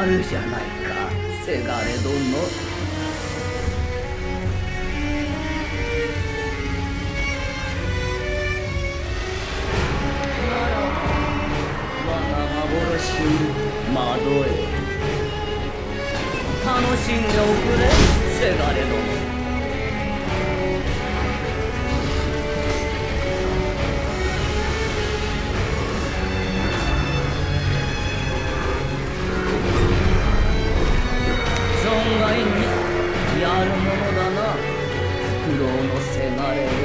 やるじゃないか。せがれ殿。なら我が幻に惑え。楽しんでおくれせがれ殿。のせ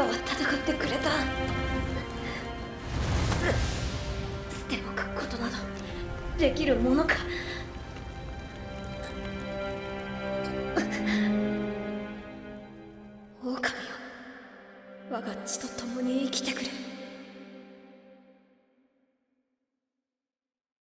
そなたは戦ってくれた。捨ておくことなどできるものか。